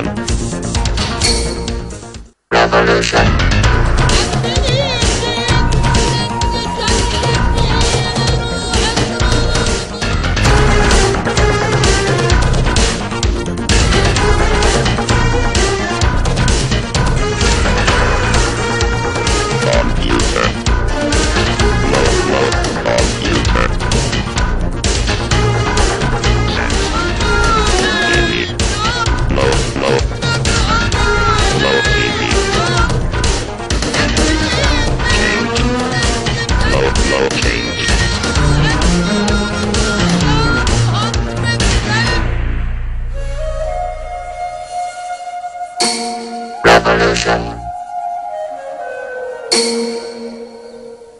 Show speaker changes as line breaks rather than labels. Japan.
all changed.
Revolution.